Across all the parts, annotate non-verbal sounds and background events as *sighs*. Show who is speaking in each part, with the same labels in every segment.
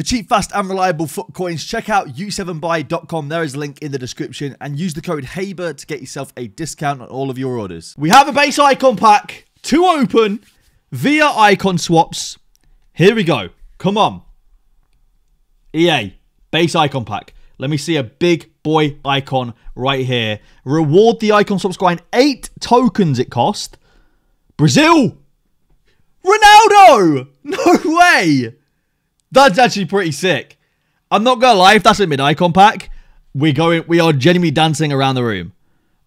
Speaker 1: For cheap, fast, and reliable FUT coins, check out u7buy.com. There is a link in the description and use the code HABER to get yourself a discount on all of your orders. We have a base icon pack to open via icon swaps. Here we go. Come on. EA, base icon pack. Let me see a big boy icon right here. Reward the icon swaps grind. Eight tokens it cost. Brazil. Ronaldo. *laughs* No way. That's actually pretty sick. I'm not gonna lie, if that's a mid icon pack, we're going we are genuinely dancing around the room.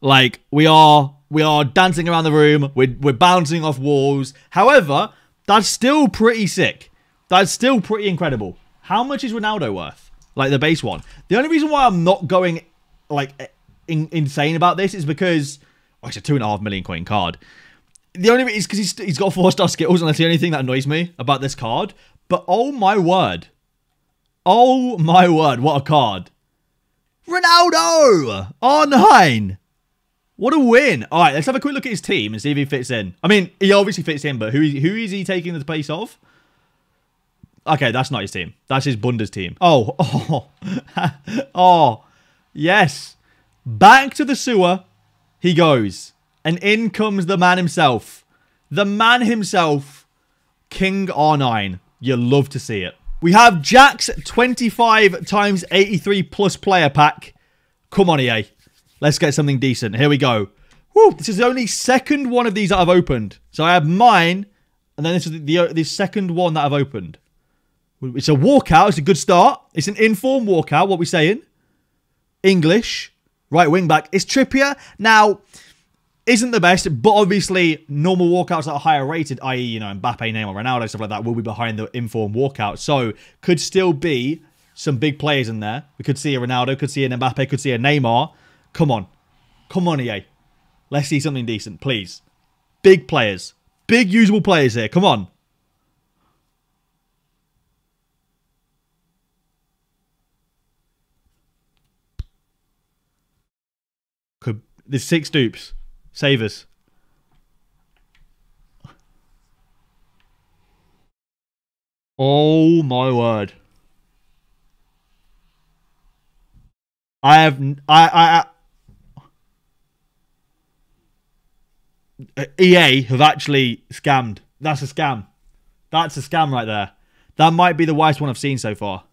Speaker 1: Like we are we are dancing around the room, we're we're bouncing off walls. However, that's still pretty sick. That's still pretty incredible. How much is Ronaldo worth? Like the base one. The only reason why I'm not going like eh, in, insane about this is because oh, it's a two and a half million coin card. The only reason is because he's, he's got four star skills, and that's the only thing that annoys me about this card. But oh my word. Oh my word, what a card. Ronaldo! R9! What a win. All right, let's have a quick look at his team and see if he fits in. I mean, he obviously fits in, but who, who is he taking the place of? Okay, that's not his team. That's his Bundes team. Oh, *laughs* oh, oh, yes. Back to the sewer he goes. And in comes the man himself. The man himself, King R9. You love to see it. We have Jack's 25 times 83 plus player pack. Come on, EA. Let's get something decent. Here we go. Woo, this is the only second one of these that I've opened. So I have mine, and then this is the, the, the second one that I've opened. It's a walkout. It's a good start. It's an informed walkout. What we saying? English. Right wing back. It's Trippier. Now, isn't the best, but obviously normal walkouts that are higher rated, i.e., you know, Mbappe, Neymar, Ronaldo, stuff like that, will be behind the informed walkout. So could still be some big players in there. We could see a Ronaldo, could see an Mbappe, could see a Neymar. Come on. Come on, EA. Let's see something decent, please. Big players. Big usable players here. Come on. Could there's six dupes. Save us. Oh my word. I have I I, I EA have actually scammed. That's a scam. That's a scam right there. That might be the worst one I've seen so far.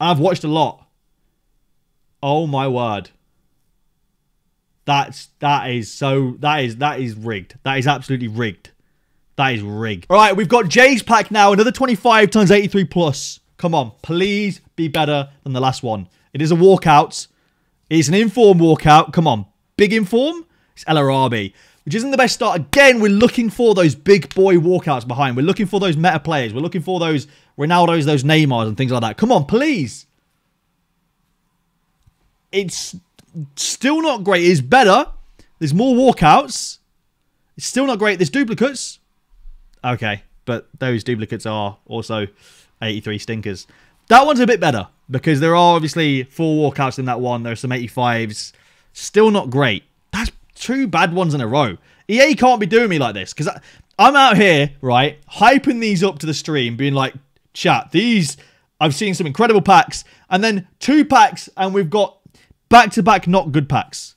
Speaker 1: I've watched a lot. Oh my word. That's that is so that is that is rigged. That is absolutely rigged. That is rigged. All right, we've got Jay's pack now. Another 25 times 83 plus. Come on, please be better than the last one. It is a walkout. It's an inform walkout. Come on, big inform. It's Arabi, which isn't the best start. Again, we're looking for those big boy walkouts behind. We're looking for those meta players. We're looking for those Ronaldo's, those Neymars, and things like that. Come on, please. It's still not great. It's better. There's more walkouts. It's still not great. There's duplicates. Okay, but those duplicates are also 83 stinkers. That one's a bit better because there are obviously four walkouts in that one. There are some 85s. Still not great. That's two bad ones in a row. EA can't be doing me like this because I'm out here, right, hyping these up to the stream, being like, chat, these, I've seen some incredible packs, and then two packs, and we've got Back to back, not good packs.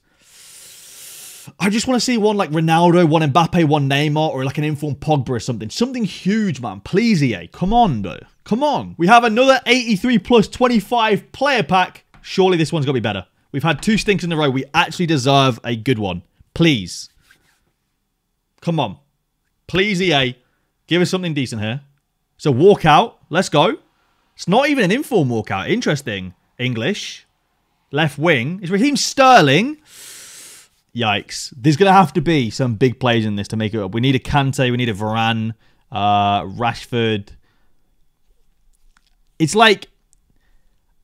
Speaker 1: I just want to see one like Ronaldo, one Mbappe, one Neymar, or like an informed Pogba or something. Something huge, man. Please, EA. Come on, bro. Come on. We have another 83 plus 25 player pack. Surely this one's got to be better. We've had two stinks in a row. We actually deserve a good one. Please. Come on. Please, EA. Give us something decent here. So walkout. Let's go. It's not even an inform walkout. Interesting. English left wing is Raheem Sterling. Yikes. There's going to have to be some big players in this to make it up. We need a Kante, we need a Varane, uh, Rashford. It's like,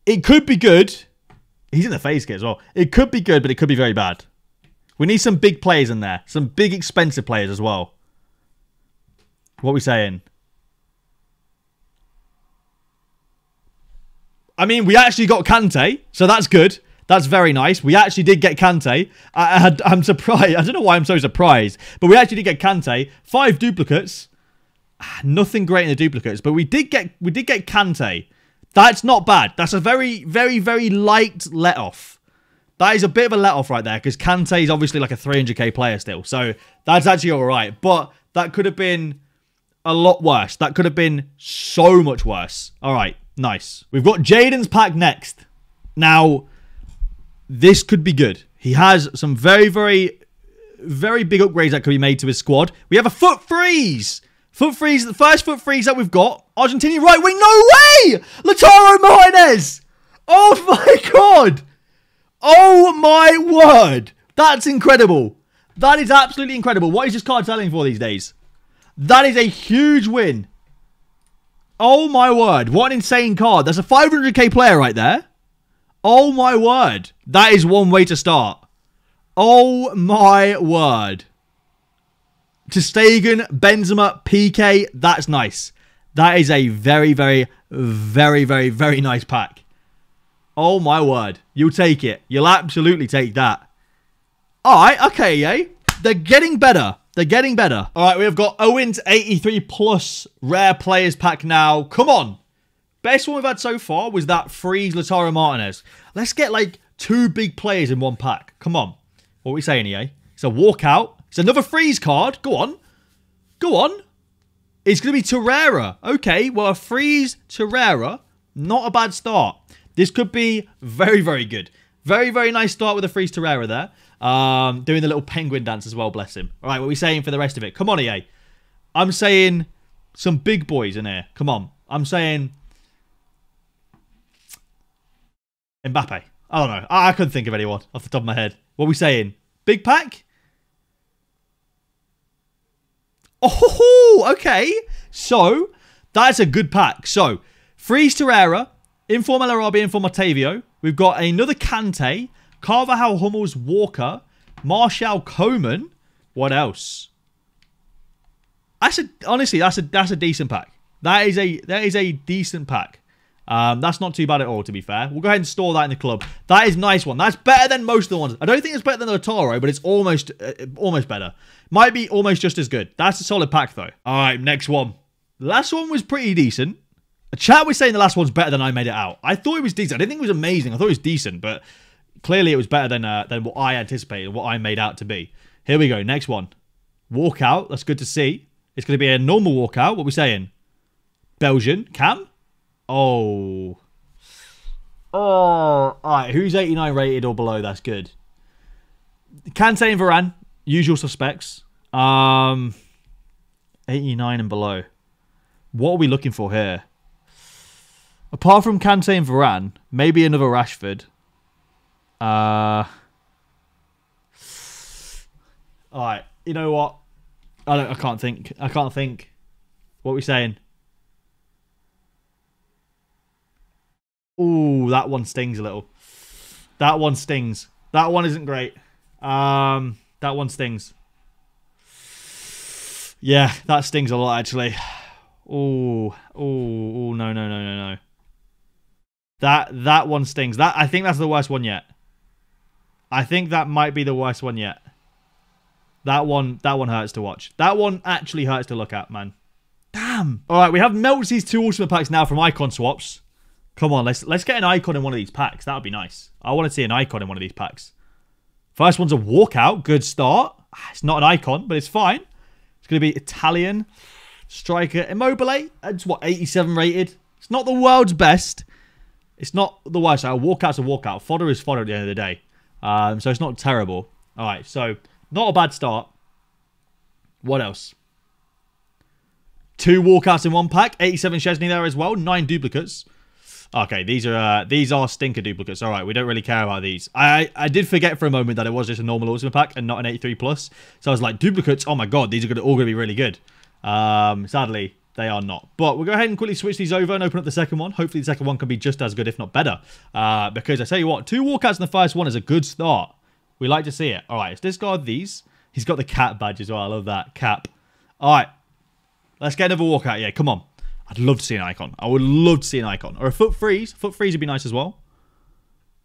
Speaker 1: it could be good. He's in the face kit as well. It could be good, but it could be very bad. We need some big players in there. Some big expensive players as well. What are we saying? I mean, we actually got Kante, so that's good. That's very nice. We actually did get Kante. I, am surprised. I don't know why I'm so surprised, but we actually did get Kante. Five duplicates. Ah, nothing great in the duplicates, but we did get we did get Kante. That's not bad. That's a very, very, very light let off. That is a bit of a let off right there because Kante is obviously like a 300k player still. So that's actually all right. But that could have been a lot worse. That could have been so much worse. All right, nice. We've got Jaden's pack next. Now, this could be good. He has some very, very, very big upgrades that could be made to his squad. We have a FUT Freeze. FUT Freeze, the first FUT Freeze that we've got. Argentinian right wing. No way! Lautaro Martinez! Oh *laughs* my god! Oh my word! That's incredible. That is absolutely incredible. What is this card selling for these days? That is a huge win. Oh my word. What an insane card. That's a 500k player right there. Oh my word. That is one way to start. Oh my word. Ter Stegen, Benzema, PK. That's nice. That is a very, very, very, very, very nice pack. Oh my word. You'll take it. You'll absolutely take that. Alright, okay, yeah. They're getting better. They're getting better. Alright, we have got Owens 83 plus rare players pack now. Come on. Best one we've had so far was that freeze Lautaro Martinez. Let's get like two big players in one pack. Come on. What are we saying, EA? It's a walkout. It's another freeze card. Go on. Go on. It's going to be Torreira. Okay, well, a freeze Torreira. Not a bad start. This could be very, very good. Very, very nice start with a freeze Torreira there. Um, doing the little penguin dance as well, bless him. All right, what are we saying for the rest of it? Come on, EA. I'm saying some big boys in here. Come on. I'm saying Mbappe. I don't know. I, I couldn't think of anyone off the top of my head. What are we saying? Big pack? Oh, okay. So, that's a good pack. So, Freeze Torreira, Inform El Arabi, Inform Otavio. We've got another Kante, Carvajal Hummels Walker, Martial, Coman. What else? That's a honestly, that's a that's a decent pack. That is a that is a decent pack. Um, that's not too bad at all, to be fair. We'll go ahead and store that in the club. That is nice one. That's better than most of the ones. I don't think it's better than the Toro, but it's almost uh, almost better. Might be almost just as good. That's a solid pack, though. All right, next one. Last one was pretty decent. A chat was saying the last one's better than I made it out. I thought it was decent. I didn't think it was amazing. I thought it was decent, but clearly it was better than uh, than what I anticipated, what I made out to be. Here we go. Next one. Walkout. That's good to see. It's going to be a normal walkout. What are we saying? Belgian. Cam? Oh. Oh. All right. Who's 89 rated or below? That's good. Kante and Varane. Usual suspects. Um, 89 and below. What are we looking for here? Apart from Kante and Varane, maybe another Rashford. Uh, all right. You know what? I don't. I can't think. I can't think. What are we saying? Ooh, that one stings a little. That one stings. That one isn't great. Um, that one stings. Yeah, that stings a lot actually. Oh, oh, oh, no, no, no, no, no. That that one stings. That I think that's the worst one yet. I think that might be the worst one yet. That one, that one hurts to watch. That one actually hurts to look at, man. Damn. All right, we have Meltsy's two ultimate packs now from icon swaps. Come on, let's let's get an icon in one of these packs. That would be nice. I want to see an icon in one of these packs. First one's a walkout. Good start. Ah, it's not an icon, but it's fine. It's going to be Italian striker Immobile. It's what 87 rated. It's not the world's best. It's not the worst. A walkout's a walkout. Fodder is fodder at the end of the day. Um, so it's not terrible. All right, so not a bad start. What else? Two walkouts in one pack. 87 Szczesny there as well. Nine duplicates. Okay, these are uh, these are stinker duplicates. All right, we don't really care about these. I I did forget for a moment that it was just a normal ultimate pack and not an 83 plus. So I was like, duplicates. Oh my god, these are gonna all gonna be really good. Um, sadly, they are not. But we'll go ahead and quickly switch these over and open up the second one. Hopefully the second one can be just as good, if not better. Uh, because I tell you what, two walkouts in the first one is a good start. We like to see it. All right, let's discard these. He's got the cat badge as well. I love that. Cap. All right. Let's get another walkout. Yeah, come on. I'd love to see an icon. I would love to see an icon. Or a FUT Freeze. FUT Freeze would be nice as well.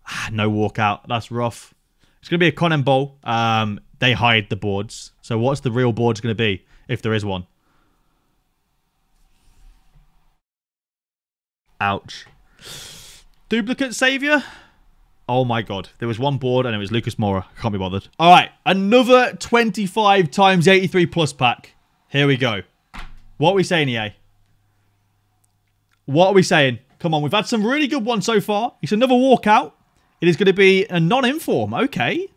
Speaker 1: Ah, no walkout. That's rough. It's going to be a Conan Bowl. Um, they hide the boards. So what's the real boards going to be, if there is one? Ouch. Duplicate savior. Oh my god. There was one board and it was Lucas Moura. Can't be bothered. All right. Another 25 times 83 plus pack. Here we go. What are we saying, EA? What are we saying? Come on. We've had some really good ones so far. It's another walkout. It is going to be a non-inform. Okay.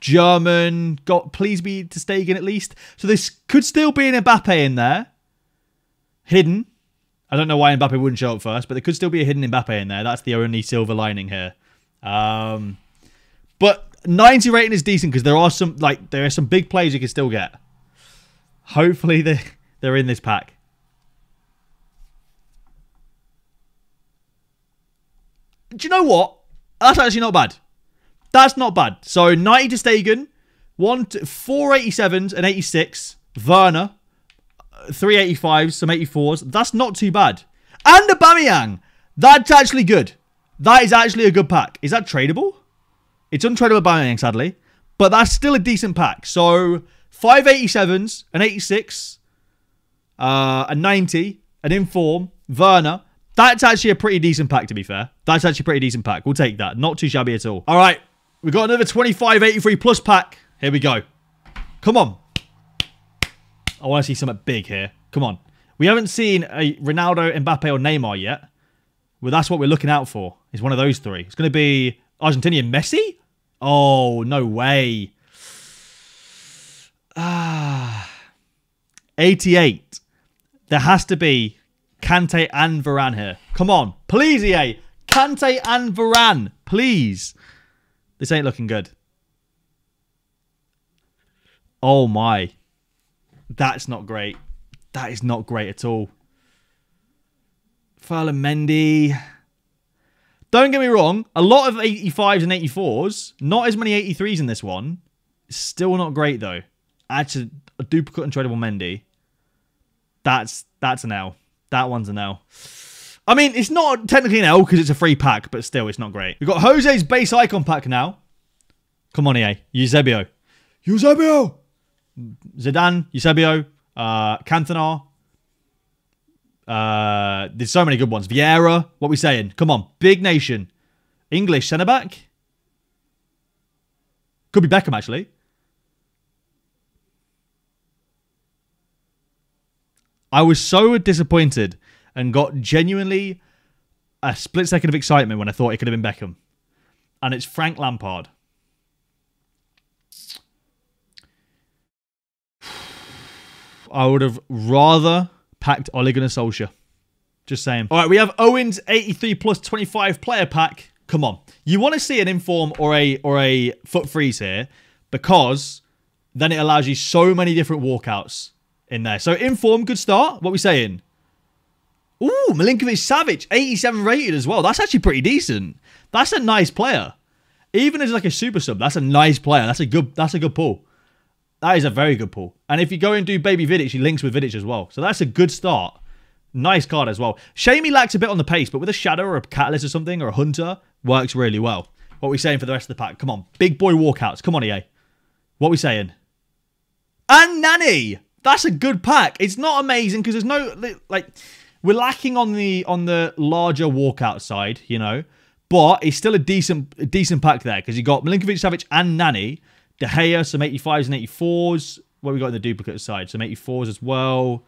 Speaker 1: German. Got please be ter Stegen at least. So this could still be an Mbappe in there. Hidden. I don't know why Mbappe wouldn't show up first, but there could still be a hidden Mbappe in there. That's the only silver lining here. Um, but 90 rating is decent because there are some like there are some big plays you can still get. Hopefully they *laughs* they're in this pack. Do you know what? That's actually not bad. That's not bad. So 90 ter Stegen, one to, 487s and 86. Werner, 385s, some 84s. That's not too bad. And Aubameyang. That's actually good. That is actually a good pack. Is that tradable? It's untradeable Aubameyang, sadly. But that's still a decent pack. So 587s, an 86, uh, a 90, an inform, Werner. That's actually a pretty decent pack, to be fair. That's actually a pretty decent pack. We'll take that. Not too shabby at all. All right. We've got another 2583 plus pack. Here we go. Come on. I want to see something big here. Come on. We haven't seen a Ronaldo, Mbappe, or Neymar yet. Well, that's what we're looking out for. Is one of those three. It's going to be Argentinian Messi? Oh, no way. Ah. 88. There has to be Kante and Varane here. Come on. Please, EA. Kante and Varane. Please. This ain't looking good. Oh, my. That's not great. That is not great at all. Ferland Mendy. Don't get me wrong, a lot of 85s and 84s, not as many 83s in this one. Still not great though. Actually, a duplicate and tradable Mendy. That's that's an L. That one's an L. I mean, it's not technically an L because it's a free pack, but still, it's not great. We've got Jose's base icon pack now. Come on, EA. Eusebio. Eusebio! Zidane, Eusebio, uh, Cantona, uh, there's so many good ones. Vieira, what we saying? Come on, big nation. English centre back. Could be Beckham actually. I was so disappointed and got genuinely a split second of excitement when I thought it could have been Beckham. And it's Frank Lampard. I would have rather packed Ole Gunnar Solskjaer. Just saying. All right, we have Owen's 83 plus 25 player pack. Come on. You want to see an inform or a or a FUT Freeze here because then it allows you so many different walkouts in there. So inform, good start. What are we saying? Ooh, Milinkovic Savic, 87 rated as well. That's actually pretty decent. That's a nice player. Even as like a super sub, that's a nice player. That's a good that's a good pull. That is a very good pull. And if you go and do Baby Vidic, he links with Vidic as well. So that's a good start. Nice card as well. Shame he lacks a bit on the pace, but with a Shadow or a Catalyst or something, or a Hunter, works really well. What are we saying for the rest of the pack? Come on. Big boy walkouts. Come on, EA. What are we saying? And Nani! That's a good pack. It's not amazing because there's no... Like, we're lacking on the on the larger walkout side, you know. But it's still a decent a decent pack there because you got Milinkovic, Savic, and Nani. De Gea, some 85s and 84s. What we got in the duplicate side? Some 84s as well.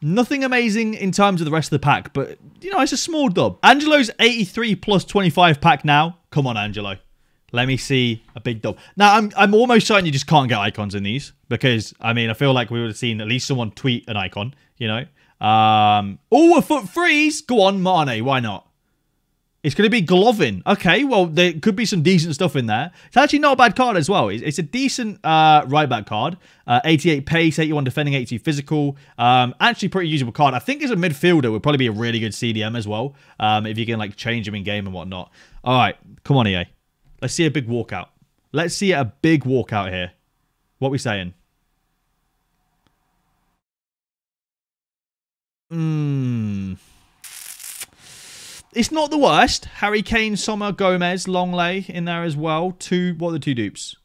Speaker 1: Nothing amazing in terms of the rest of the pack, but, you know, it's a small dub. Angelo's 83 plus 25 pack now. Come on, Angelo. Let me see a big dub. Now, I'm, I'm almost certain you just can't get icons in these because, I mean, I feel like we would have seen at least someone tweet an icon, you know. Um, oh, a FUT Freeze. Go on, Mane. Why not? It's going to be Golovin. Okay, well, there could be some decent stuff in there. It's actually not a bad card as well. It's, a decent uh, right back card. Uh, 88 pace, 81 defending, 82 physical. Um, actually, pretty usable card. I think as a midfielder would probably be a really good CDM as well. Um, if you can like change him in game and whatnot. All right, come on, EA. Let's see a big walkout. Let's see a big walkout here. What we saying? Hmm. It's not the worst. Harry Kane, Sommer, Gomez, Lenglet in there as well. Two, what are the two dupes?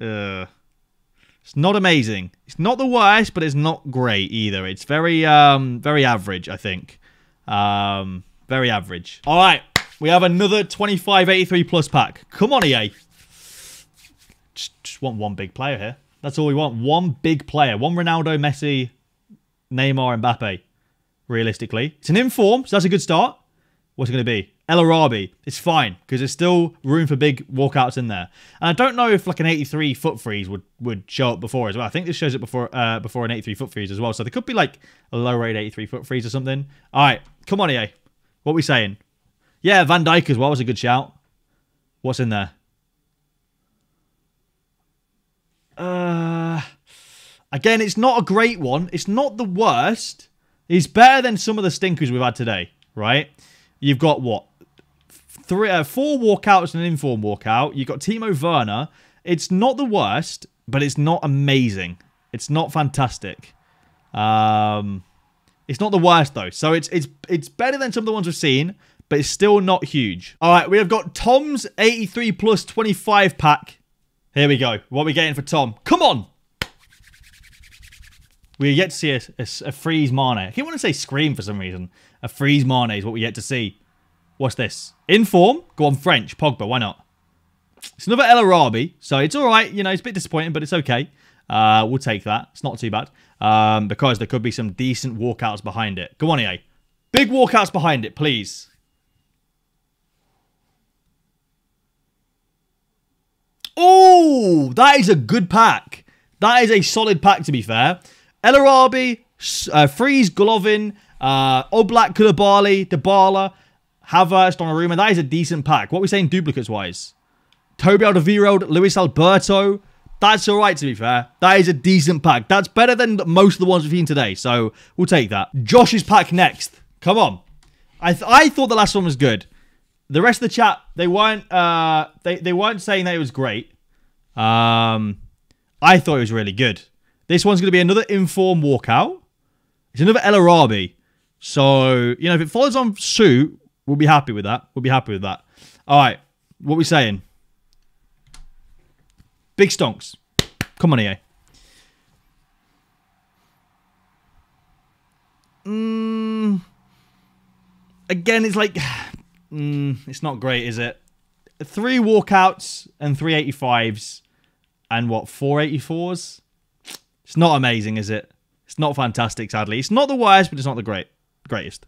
Speaker 1: Uh, it's not amazing. It's not the worst, but it's not great either. It's very, um, very average, I think. Um, very average. All right, we have another 2583 plus pack. Come on, EA. Just, just want one big player here. That's all we want. One big player. One Ronaldo, Messi, Neymar, Mbappe. Realistically, it's an inform, so that's a good start. What's it going to be? El Arabi. It's fine because there's still room for big walkouts in there. And I don't know if like an 83 FUT Freeze would would show up before as well. I think this shows it before uh, before an 83 FUT Freeze as well. So there could be like a low rate 83 FUT Freeze or something. All right, come on, EA. What we saying? Yeah, Van Dijk as well was a good shout. What's in there? Uh, again, it's not a great one. It's not the worst. It's better than some of the stinkers we've had today, right? You've got what? Three, uh, four walkouts and an inform walkout. You've got Timo Werner. It's not the worst, but it's not amazing. It's not fantastic. Um, it's not the worst though. So it's it's it's better than some of the ones we've seen, but it's still not huge. All right, we have got Tom's 83 plus 25 pack. Here we go. What are we getting for Tom? Come on. We are yet to see a, a, a freeze Mane. I keep want to say scream for some reason. A freeze Mane is what we yet to see. What's this? Inform? Go on, French. Pogba, why not? It's another El Arabi, so it's all right. You know, it's a bit disappointing, but it's okay. Uh, we'll take that. It's not too bad. Um, because there could be some decent walkouts behind it. Go on, EA. Big walkouts behind it, please. Oh, that is a good pack. That is a solid pack, to be fair. El Arabi, uh, Freeze, Golovin, uh, Oblak, Koulibaly, Dybala, Havertz, Donnarumma. That is a decent pack. What are we saying duplicates-wise? Toby Alderweireld, Luis Alberto. That's all right, to be fair. That is a decent pack. That's better than most of the ones we've seen today, so we'll take that. Josh's pack next. Come on. I, th I thought the last one was good. The rest of the chat, they weren't uh, they, they weren't saying that it was great. Um, I thought it was really good. This one's going to be another inform walkout. It's another El Arabi. So, you know, if it follows on suit, we'll be happy with that. We'll be happy with that. All right. What we saying? Big stonks. Come on, EA. Mm, again, it's like... *sighs* Mm, it's not great, is it? Three walkouts and 385s and what, 484s? It's not amazing, is it? It's not fantastic, sadly. It's not the worst, but it's not the great greatest.